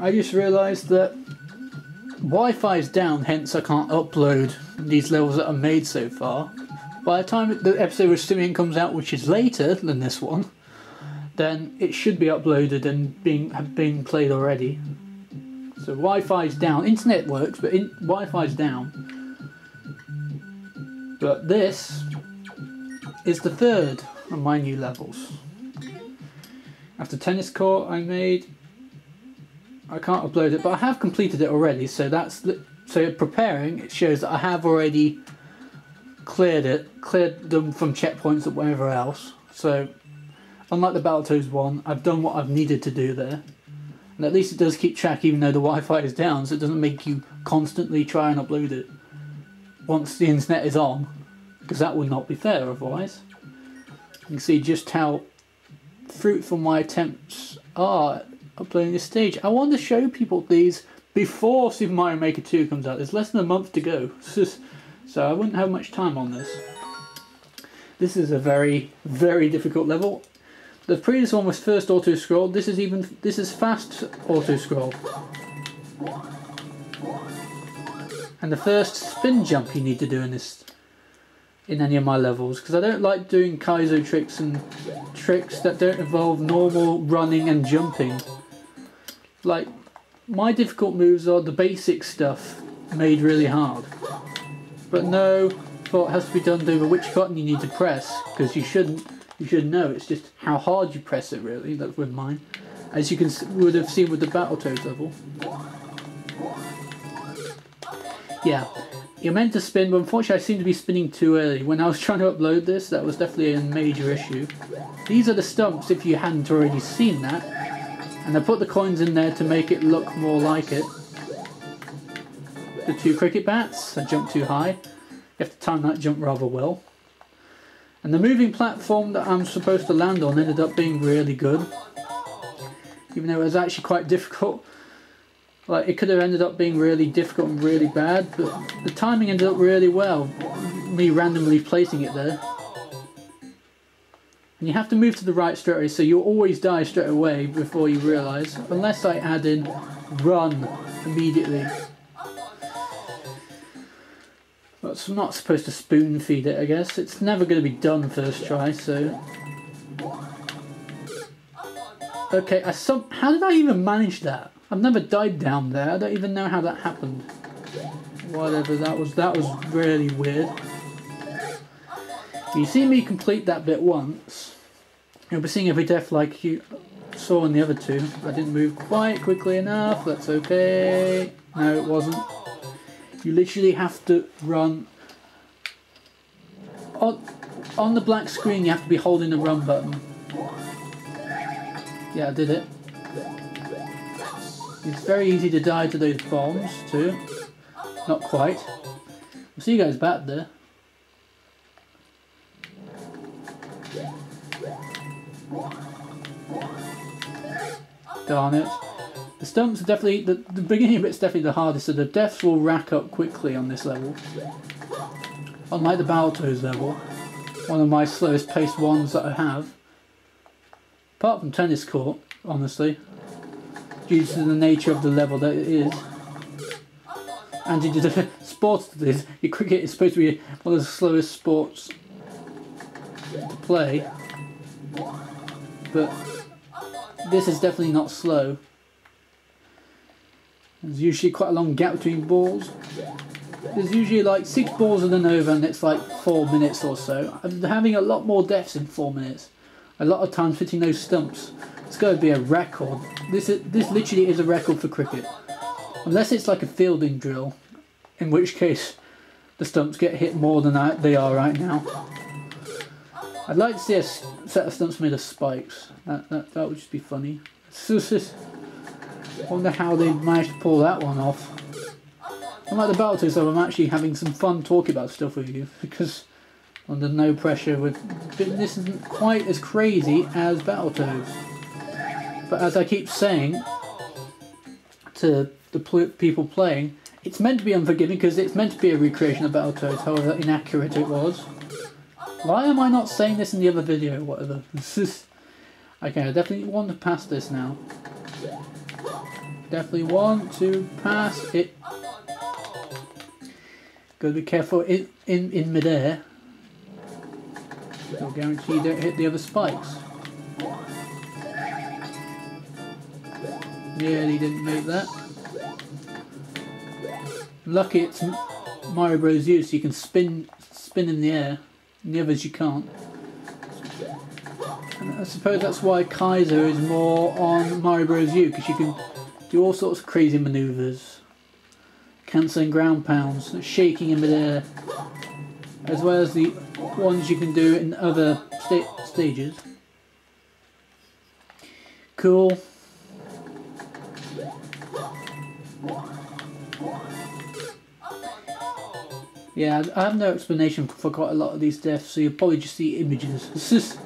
I just realised that Wi-Fi is down, hence I can't upload these levels that are made so far. By the time the episode of Simeon comes out, which is later than this one, then it should be uploaded and being have been played already. So Wi-Fi is down. Internet works, but in, Wi-Fi is down. But this is the third of my new levels. After tennis court, I made. I can't upload it, but I have completed it already. So that's so preparing. It shows that I have already cleared it, cleared them from checkpoints or whatever else. So unlike the Battletoads one, I've done what I've needed to do there. And at least it does keep track even though the Wi-Fi is down, so it doesn't make you constantly try and upload it once the internet is on, because that would not be fair otherwise. You can see just how fruitful my attempts are uploading this stage. I want to show people these before Super Mario Maker 2 comes out. There's less than a month to go, so I wouldn't have much time on this. This is a very, very difficult level. The previous one was first auto scroll. This is even this is fast auto scroll. And the first spin jump you need to do in this in any of my levels because I don't like doing Kaizo tricks and tricks that don't involve normal running and jumping. Like my difficult moves are the basic stuff made really hard. But no, thought has to be done over which button you need to press because you shouldn't you should know. It's just how hard you press it, really. That's with mine. As you can would have seen with the Battletoads level. Yeah, you're meant to spin, but unfortunately I seem to be spinning too early. When I was trying to upload this, that was definitely a major issue. These are the stumps, if you hadn't already seen that. And I put the coins in there to make it look more like it. The two cricket bats, I jumped too high. You have to time that jump rather well. And the moving platform that I'm supposed to land on ended up being really good. Even though it was actually quite difficult. Like, it could have ended up being really difficult and really bad, but the timing ended up really well. Me randomly placing it there. And you have to move to the right straight away, so you'll always die straight away before you realise. Unless I add in run immediately. It's not supposed to spoon feed it, I guess. It's never going to be done first try, so... Okay, I some how did I even manage that? I've never died down there. I don't even know how that happened. Whatever, that was that was really weird. You see me complete that bit once. You'll be seeing every death like you saw in the other two. I didn't move quite quickly enough, that's okay. No, it wasn't. You literally have to run on, on the black screen you have to be holding the run button. Yeah, I did it. It's very easy to die to those bombs too. Not quite. We'll see you guys back there. Darn it. The stumps are definitely, the, the beginning bit's definitely the hardest, so the deaths will rack up quickly on this level. Unlike the Battletoads level, one of my slowest paced ones that I have. Apart from tennis court, honestly, due to the nature of the level that it is. And due to the sports that it is, your cricket is supposed to be one of the slowest sports to play. But this is definitely not slow. There's usually quite a long gap between balls. There's usually like six balls and then over and it's like four minutes or so. I'm having a lot more deaths in four minutes. A lot of times hitting those stumps. It's going to be a record. This is, this literally is a record for cricket. Unless it's like a fielding drill, in which case the stumps get hit more than they are right now. I'd like to see a set of stumps made of spikes. That, that, that would just be funny. I wonder how they managed to pull that one off. Unlike the Battletoads though, I'm actually having some fun talking about stuff with you because under no pressure with this isn't quite as crazy as Battletoads. But as I keep saying to the people playing, it's meant to be unforgiving because it's meant to be a recreation of Battletoads, however inaccurate it was. Why am I not saying this in the other video? Whatever. Okay. I definitely want to pass this now. definitely want to pass it. Gotta be careful in, in, in midair. I'll guarantee you don't hit the other spikes. Nearly didn't make that. Lucky it's Mario Bros. U, so you can spin spin in the air. And the others you can't. And I suppose that's why Kaizo is more on Mario Bros. U, because you can do all sorts of crazy maneuvers. Cancelling ground pounds, shaking in midair, as well as the ones you can do in other sta stages. Cool. Yeah, I have no explanation for quite a lot of these deaths, so you'll probably just see images. Just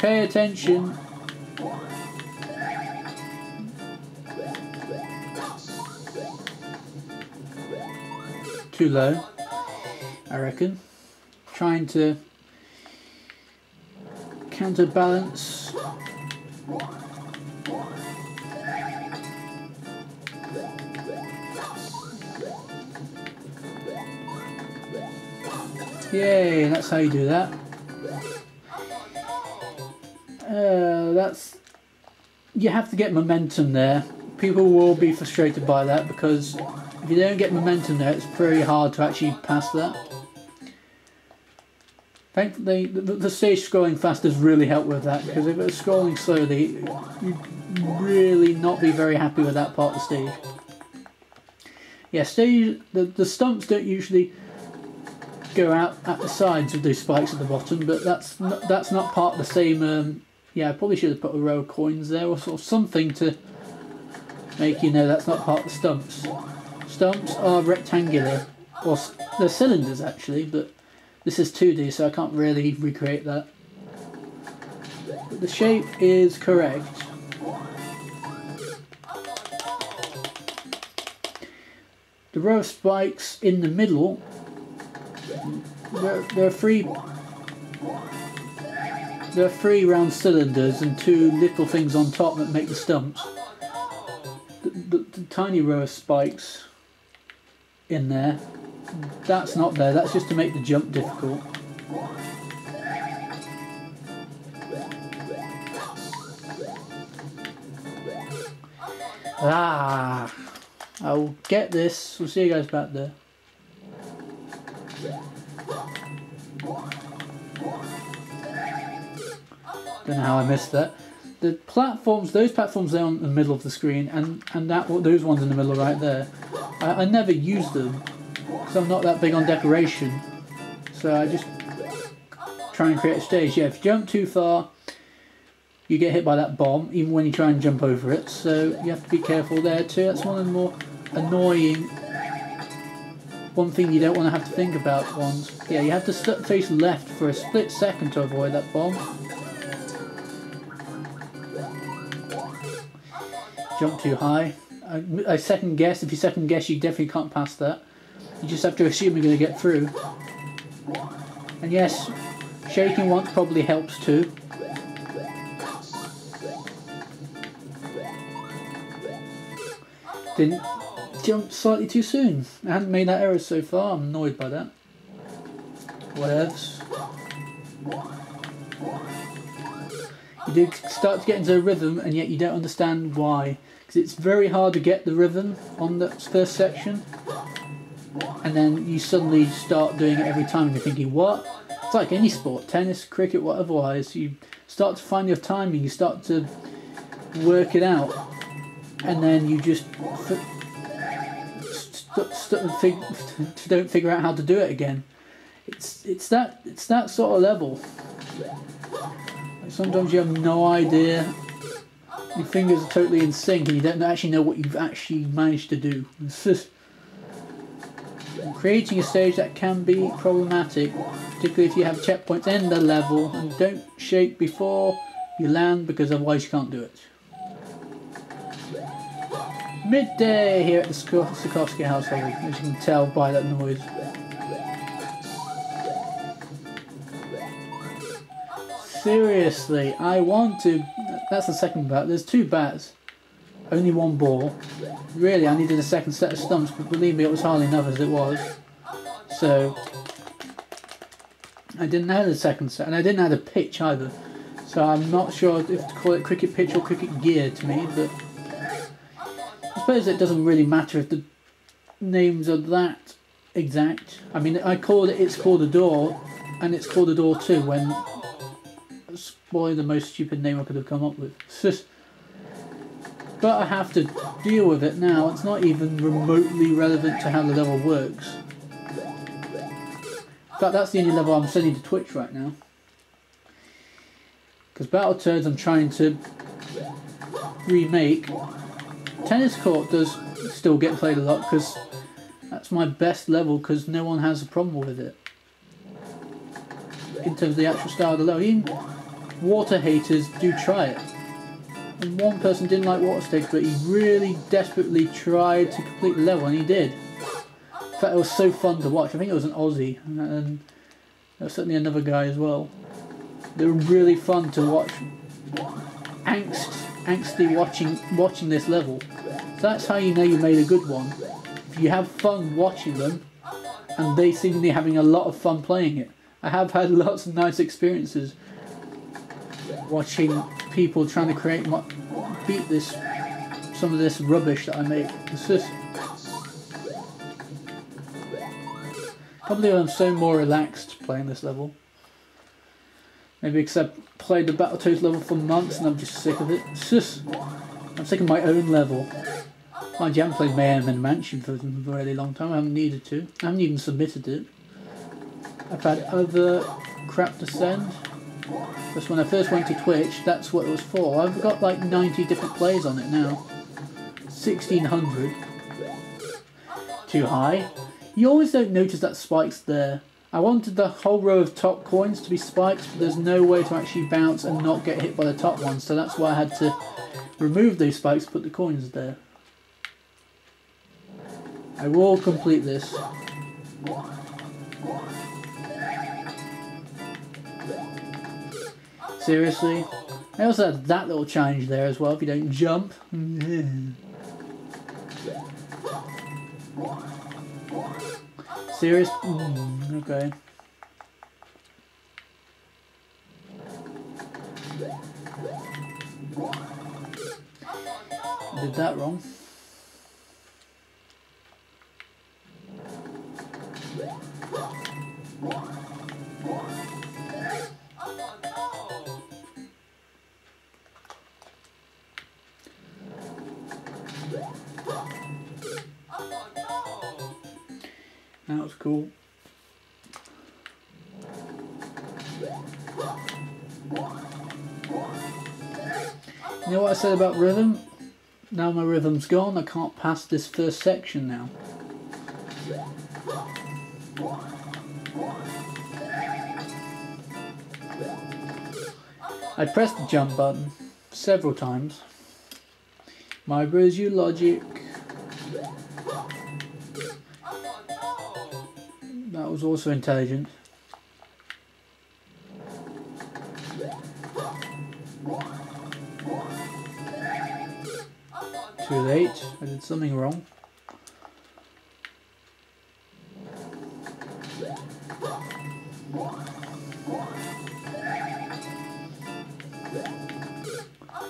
pay attention. Too low, I reckon. Trying to counterbalance Yay, that's how you do that. Uh, that's... You have to get momentum there. People will be frustrated by that because if you don't get momentum there, it's pretty hard to actually pass that. Thankfully, the, the stage scrolling fast has really helped with that because if it was scrolling slowly, you'd really not be very happy with that part of the stage. Yeah, stage the, the stumps don't usually go out at the sides with those spikes at the bottom, but that's not, that's not part of the same. Um, yeah, I probably should have put a row of coins there or sort of something to make you know that's not part of the stumps. Stumps are rectangular, or they're cylinders actually, but this is 2D, so I can't really recreate that. But the shape is correct. The row of spikes in the middle there, there are three there are three round cylinders and two little things on top that make the stumps. The, the, the, tiny row of spikes in there, that's not there, that's just to make the jump difficult. Ah, I'll get this. We'll see you guys back there. Don't know how I missed that. The platforms, those platforms there on the middle of the screen, and and that those ones in the middle right there, I, I never use them because I'm not that big on decoration. So I just try and create a stage. Yeah, if you jump too far, you get hit by that bomb, even when you try and jump over it. So you have to be careful there too. That's one of the more annoying one thing you don't want to have to think about once. Yeah, you have to face left for a split second to avoid that bomb. Jump too high. I, I second guess, if you second guess you definitely can't pass that. You just have to assume you're going to get through. And yes, shaking once probably helps too. Didn't jumped slightly too soon. I hadn't made that error so far. I'm annoyed by that. Whatevs. You do start to get into a rhythm and yet you don't understand why. Because it's very hard to get the rhythm on the first section. And then you suddenly start doing it every time and you're thinking, what? It's like any sport, tennis, cricket, whatever otherwise. You start to find your timing, you start to work it out. And then you just st- don't figure out how to do it again. It's it's that it's that sort of level. Like sometimes you have no idea. Your fingers are totally in sync, and you don't actually know what you've actually managed to do. Just creating a stage that can be problematic, particularly if you have checkpoints in the level, and don't shake before you land because otherwise you can't do it midday here at the Sikorsky household, as you can tell by that noise. Seriously, I want to... That's the second bat. There's two bats. only one ball. Really, I needed a second set of stumps, but believe me, it was hardly enough as it was. So, I didn't have the second set, and I didn't have a pitch either. So I'm not sure if to call it cricket pitch or cricket gear to me, but I suppose it doesn't really matter if the names are that exact. I mean, I called it It's Called a Door, and It's Called a Door too, when it's probably the most stupid name I could have come up with. but I have to deal with it now. It's not even remotely relevant to how the level works. In fact, that's the only level I'm sending to Twitch right now. Because Battletoads I'm trying to remake. Tennis Court does still get played a lot because that's my best level because no one has a problem with it. In terms of the actual style of the level. Even water haters do try it. And one person didn't like water stakes but he really desperately tried to complete the level and he did. In fact it was so fun to watch. I think it was an Aussie and there was certainly another guy as well. They were really fun to watch. Angst, angsty watching watching this level. So that's how you know you made a good one. If you have fun watching them, and they seemingly having a lot of fun playing it. I have had lots of nice experiences watching people trying to create my, beat this some of this rubbish that I make. It's just believe I'm so more relaxed playing this level. Maybe because I've played the Battletoads level for months and I'm just sick of it. It's just, I'm sick of my own level. I haven't played Mayhem and Mansion for a really long time. I haven't needed to. I haven't even submitted it. I've had other crap to send. Because when I first went to Twitch, that's what it was for. I've got like 90 different plays on it now. 1600. Too high. You always don't notice that spike's there. I wanted the whole row of top coins to be spiked, but there's no way to actually bounce and not get hit by the top ones, so that's why I had to remove those spikes, put the coins there. I will complete this. Seriously? I also had that little challenge there as well, if you don't jump. Serious? Mm, okay. Did that wrong. That was cool. You know what I said about rhythm? Now my rhythm's gone, I can't pass this first section now. I pressed the jump button several times. My you logic was also intelligent. Too late, I did something wrong.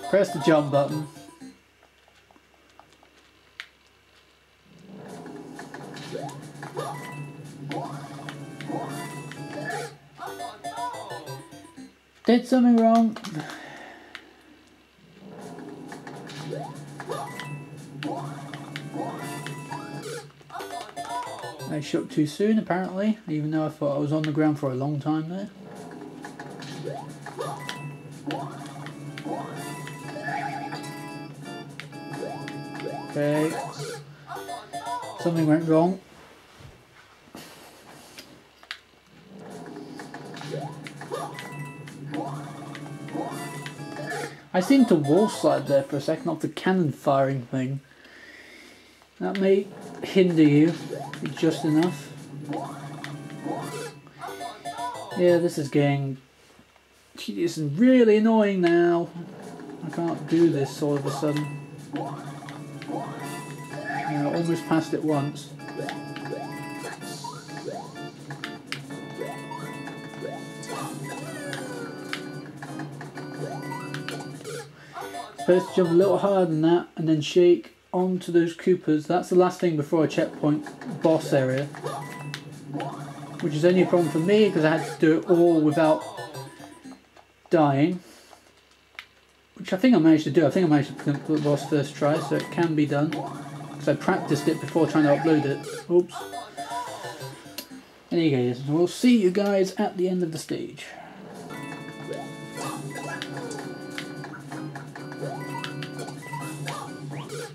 Press the jump button. Did something wrong. I shook too soon apparently, even though I thought I was on the ground for a long time there. Okay. Something went wrong. I seem to wall slide there for a second off the cannon firing thing. That may hinder you just enough. Yeah, this is getting tedious and really annoying now. I can't do this all of a sudden. I almost passed it once. Supposed to jump a little higher than that and then shake onto those Koopas. That's the last thing before a checkpoint boss area. Which is only a problem for me because I had to do it all without dying. Which I think I managed to do. I think I managed to complete the boss first try, so it can be done. Because I practiced it before trying to upload it. Oops. Anyways, we'll see you guys at the end of the stage.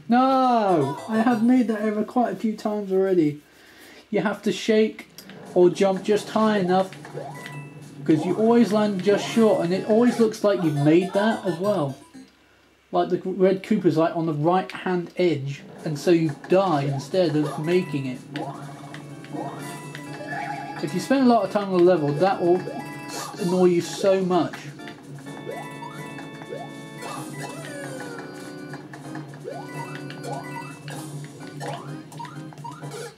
No! I have made that error quite a few times already. You have to shake or jump just high enough because you always land just short and it always looks like you've made that as well. Like the red Koopa's like on the right hand edge and so you die instead of making it. If you spend a lot of time on the level that will annoy you so much.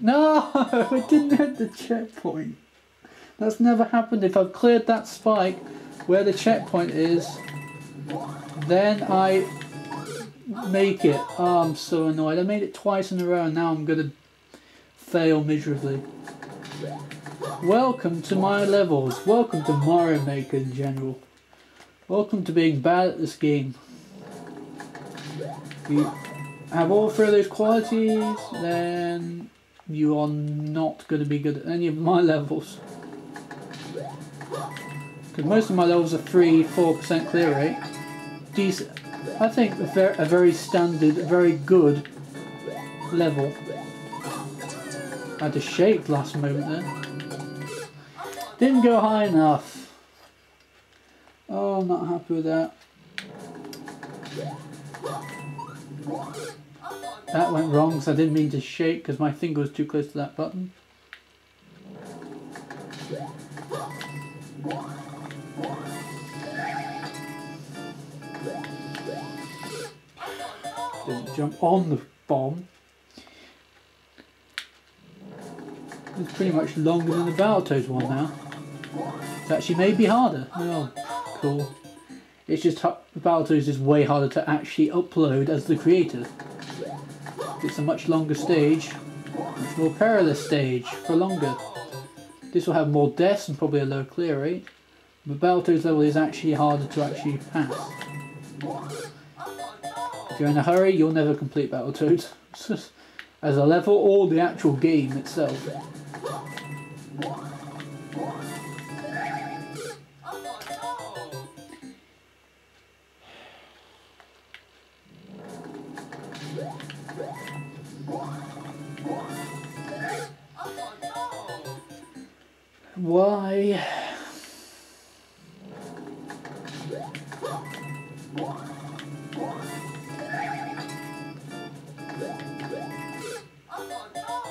No, I didn't hit the checkpoint. That's never happened. If I've cleared that spike where the checkpoint is, then I make it. Oh, I'm so annoyed. I made it twice in a row and now I'm going to fail miserably. Welcome to my levels. Welcome to Mario Maker in general. Welcome to being bad at this game. You have all three of those qualities, then you are not going to be good at any of my levels. Because most of my levels are 3-4% clear rate. Decent. I think a very, a very standard, very good level. I had to shake last moment then. Didn't go high enough. Oh, I'm not happy with that. That went wrong because I didn't mean to shake because my finger was too close to that button. Didn't jump on the bomb. It's pretty much longer than the Battletoads one now. It's actually maybe harder. Oh, cool. It's just Battletoads is way harder to actually upload as the creator. It's a much longer stage, more perilous stage for longer. This will have more deaths and probably a lower clear rate. But Battletoads level is actually harder to actually pass. If you're in a hurry, you'll never complete Battletoads. As a level or the actual game itself. Why?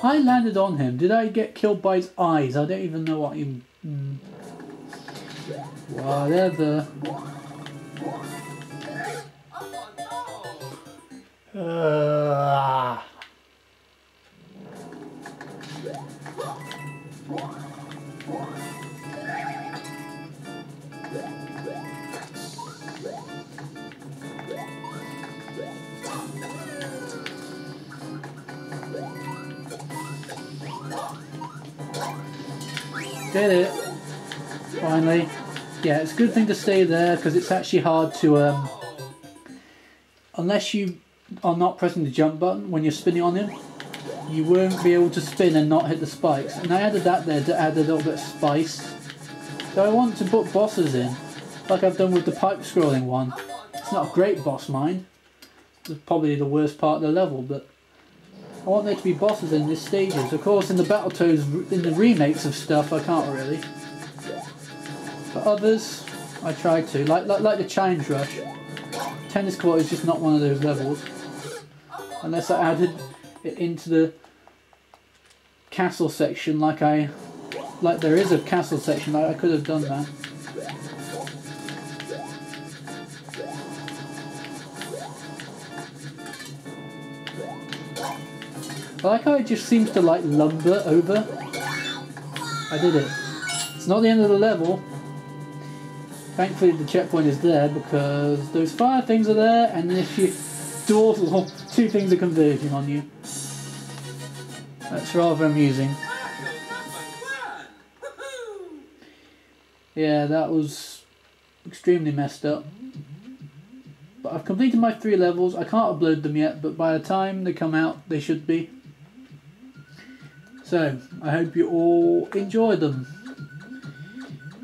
I landed on him. Did I get killed by his eyes? I don't even know what he... Mm. Whatever. Uh. Did it. Finally. Yeah, it's a good thing to stay there because it's actually hard to... Um, unless you are not pressing the jump button when you're spinning on him, you won't be able to spin and not hit the spikes. And I added that there to add a little bit of spice. So I want to put bosses in, like I've done with the pipe scrolling one. It's not a great boss mine. It's probably the worst part of the level, but I want there to be bosses in these stages. Of course, in the Battletoads, in the remakes of stuff, I can't really. But others, I try to. Like, like, like the Challenge Rush. Tennis Court is just not one of those levels. Unless I added it into the castle section like I... Like there is a castle section, I, I could have done that. I like how it just seems to like lumber over. I did it. It's not the end of the level. Thankfully the checkpoint is there because those fire things are there and if you do two things are converging on you. That's rather amusing. Yeah, that was extremely messed up. But I've completed my three levels. I can't upload them yet, but by the time they come out, they should be. So, I hope you all enjoy them.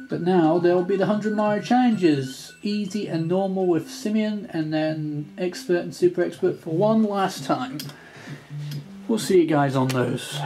But now there will be the 100 Mario challenges. Easy and normal with Simeon, and then expert and super expert for one last time. We'll see you guys on those.